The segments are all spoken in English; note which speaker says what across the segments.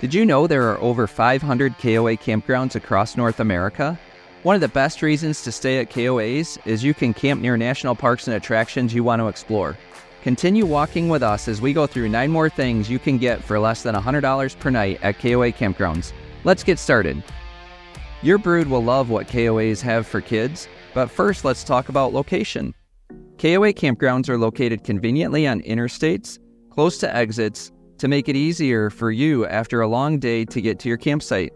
Speaker 1: Did you know there are over 500 KOA campgrounds across North America? One of the best reasons to stay at KOAs is you can camp near national parks and attractions you want to explore. Continue walking with us as we go through nine more things you can get for less than $100 per night at KOA campgrounds. Let's get started. Your brood will love what KOAs have for kids, but first let's talk about location. KOA campgrounds are located conveniently on interstates, close to exits, to make it easier for you after a long day to get to your campsite.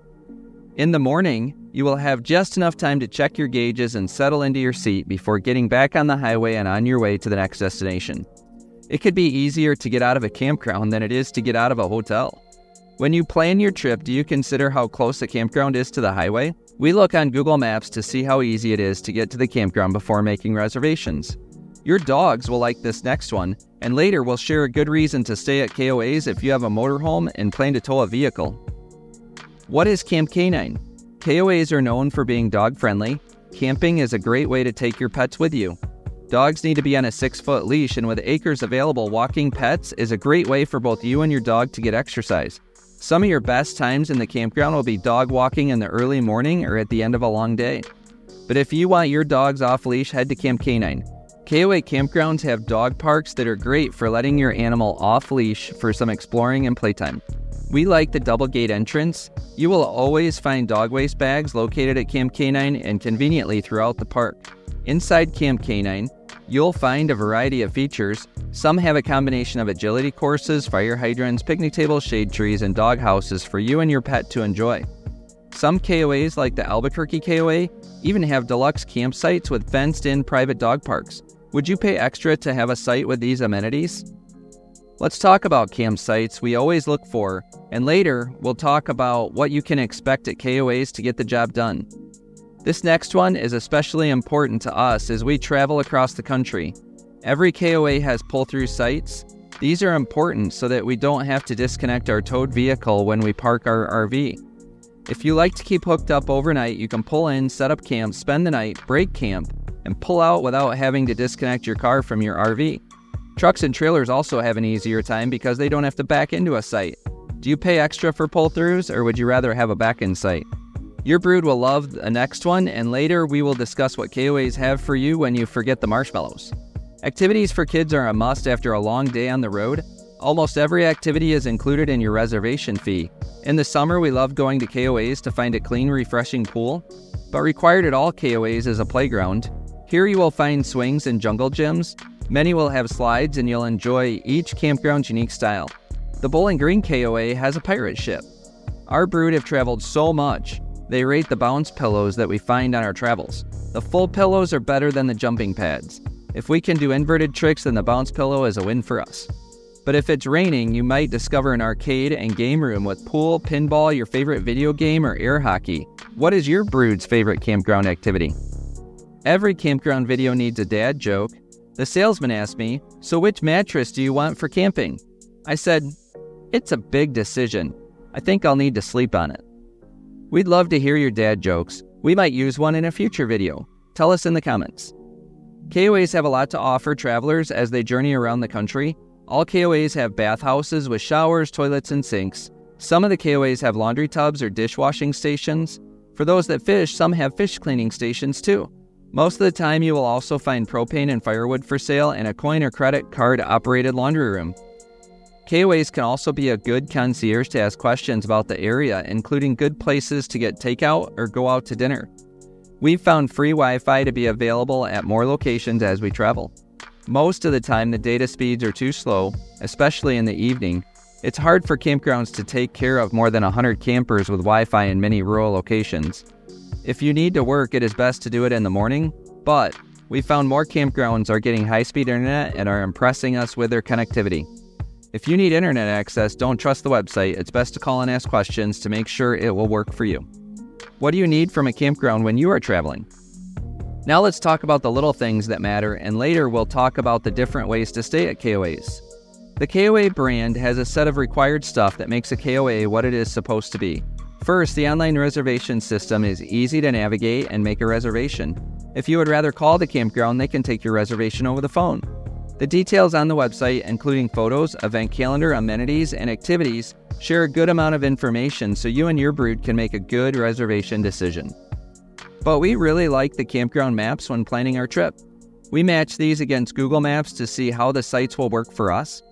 Speaker 1: In the morning, you will have just enough time to check your gauges and settle into your seat before getting back on the highway and on your way to the next destination. It could be easier to get out of a campground than it is to get out of a hotel. When you plan your trip, do you consider how close the campground is to the highway? We look on Google Maps to see how easy it is to get to the campground before making reservations. Your dogs will like this next one, and later we'll share a good reason to stay at KOAs if you have a motorhome and plan to tow a vehicle. What is Kamp K9? KOAs are known for being dog friendly. Camping is a great way to take your pets with you. Dogs need to be on a six foot leash, and with acres available, walking pets is a great way for both you and your dog to get exercise. Some of your best times in the campground will be dog walking in the early morning or at the end of a long day. But if you want your dogs off leash, head to Kamp K9. KOA campgrounds have dog parks that are great for letting your animal off leash for some exploring and playtime. We like the double gate entrance. You will always find dog waste bags located at Kamp K9 and conveniently throughout the park. Inside Kamp K9, you'll find a variety of features. Some have a combination of agility courses, fire hydrants, picnic tables, shade trees, and dog houses for you and your pet to enjoy. Some KOAs, like the Albuquerque KOA, even have deluxe campsites with fenced in private dog parks. Would you pay extra to have a site with these amenities? Let's talk about campsites we always look for, and later we'll talk about what you can expect at KOAs to get the job done. This next one is especially important to us as we travel across the country. Every KOA has pull through sites. These are important so that we don't have to disconnect our towed vehicle when we park our RV. If you like to keep hooked up overnight, you can pull in, set up camp, spend the night, break camp, and pull out without having to disconnect your car from your RV. Trucks and trailers also have an easier time because they don't have to back into a site. Do you pay extra for pull throughs or would you rather have a back in site? Your brood will love the next one, and later we will discuss what KOAs have for you when you forget the marshmallows. Activities for kids are a must after a long day on the road. Almost every activity is included in your reservation fee. In the summer, we love going to KOAs to find a clean, refreshing pool, but required at all KOAs is a playground. Here you will find swings and jungle gyms, Many will have slides, and you'll enjoy each campground's unique style. The Bowling Green KOA has a pirate ship. Our brood have traveled so much, they rate the bounce pillows that we find on our travels. The full pillows are better than the jumping pads. If we can do inverted tricks, then the bounce pillow is a win for us. But if it's raining, you might discover an arcade and game room with pool, pinball, your favorite video game, or air hockey. What is your brood's favorite campground activity? Every campground video needs a dad joke, the salesman asked me, So which mattress do you want for camping? I said, It's a big decision. I think I'll need to sleep on it. We'd love to hear your dad jokes. We might use one in a future video. Tell us in the comments. KOAs have a lot to offer travelers as they journey around the country. All KOAs have bathhouses with showers, toilets, and sinks. Some of the KOAs have laundry tubs or dishwashing stations. For those that fish, some have fish cleaning stations too. Most of the time, you will also find propane and firewood for sale and a coin or credit card operated laundry room. KOAs can also be a good concierge to ask questions about the area, including good places to get takeout or go out to dinner. We've found free Wi Fi to be available at more locations as we travel. Most of the time, the data speeds are too slow, especially in the evening. It's hard for campgrounds to take care of more than 100 campers with Wi Fi in many rural locations. If you need to work, it is best to do it in the morning, but we found more campgrounds are getting high speed internet and are impressing us with their connectivity. If you need internet access, don't trust the website. It's best to call and ask questions to make sure it will work for you. What do you need from a campground when you are traveling? Now let's talk about the little things that matter, and later we'll talk about the different ways to stay at KOAs. The KOA brand has a set of required stuff that makes a KOA what it is supposed to be. First, the online reservation system is easy to navigate and make a reservation. If you would rather call the campground, they can take your reservation over the phone. The details on the website, including photos, event calendar, amenities, and activities, share a good amount of information so you and your brood can make a good reservation decision. But we really like the campground maps when planning our trip. We match these against Google Maps to see how the sites will work for us.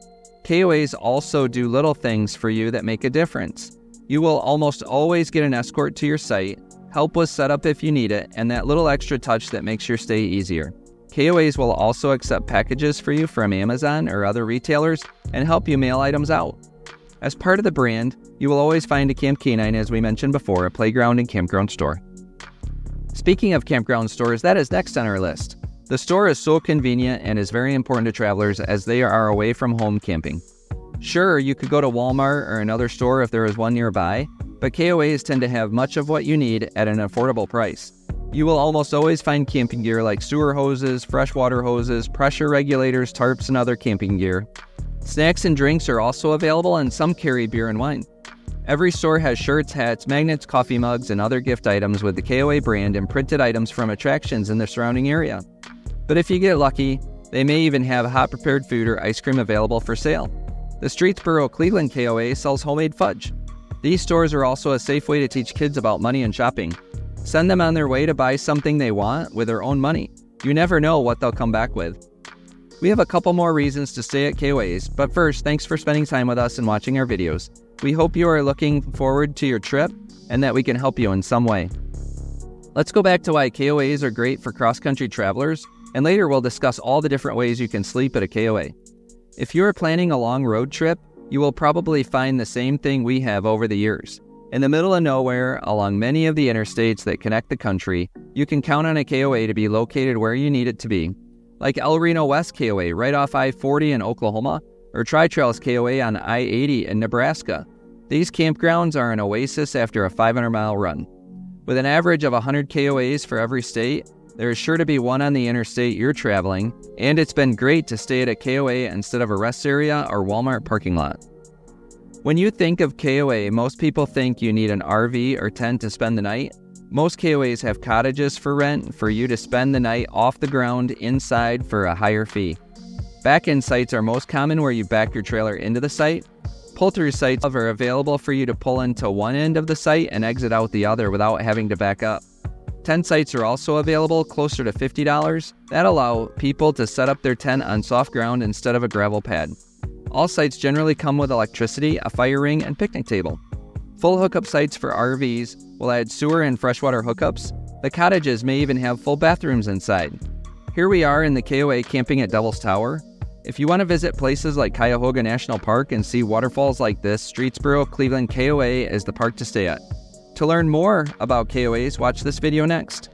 Speaker 1: KOAs also do little things for you that make a difference. You will almost always get an escort to your site, help with setup if you need it, and that little extra touch that makes your stay easier. KOAs will also accept packages for you from Amazon or other retailers and help you mail items out. As part of the brand, you will always find a Kamp K9, as we mentioned before, a playground and campground store. Speaking of campground stores, that is next on our list. The store is so convenient and is very important to travelers as they are away from home camping. Sure, you could go to Walmart or another store if there is one nearby, but KOAs tend to have much of what you need at an affordable price. You will almost always find camping gear like sewer hoses, freshwater hoses, pressure regulators, tarps, and other camping gear. Snacks and drinks are also available, and some carry beer and wine. Every store has shirts, hats, magnets, coffee mugs, and other gift items with the KOA brand and printed items from attractions in the surrounding area. But if you get lucky, they may even have hot prepared food or ice cream available for sale. The Streetsboro Cleveland KOA sells homemade fudge. These stores are also a safe way to teach kids about money and shopping. Send them on their way to buy something they want with their own money. You never know what they'll come back with. We have a couple more reasons to stay at KOAs, but first, thanks for spending time with us and watching our videos. We hope you are looking forward to your trip and that we can help you in some way. Let's go back to why KOAs are great for cross country travelers, and later we'll discuss all the different ways you can sleep at a KOA. If you are planning a long road trip, you will probably find the same thing we have over the years in the middle of nowhere, along many of the interstates that connect the country, you can count on a KOA to be located where you need it to be, like El Reno West KOA right off I 40 in Oklahoma, or Tri Trails KOA on I 80 in Nebraska. These campgrounds are an oasis after a 500 mile run. With an average of 100 KOAs for every state, there is sure to be one on the interstate you're traveling, and it's been great to stay at a KOA instead of a rest area or Walmart parking lot. When you think of KOA, most people think you need an RV or tent to spend the night. Most KOAs have cottages for rent for you to spend the night off the ground inside for a higher fee. Back in sites are most common where you back your trailer into the site. Pull through sites are available for you to pull into one end of the site and exit out the other without having to back up. Tent sites are also available closer to $50 that allow people to set up their tent on soft ground instead of a gravel pad. All sites generally come with electricity, a fire ring, and picnic table. Full hookup sites for RVs will add sewer and freshwater hookups. The cottages may even have full bathrooms inside. Here we are in the KOA camping at Devil's Tower. If you want to visit places like Cuyahoga National Park and see waterfalls like this, Streetsboro Cleveland KOA is the park to stay at. To learn more about KOAs, watch this video next.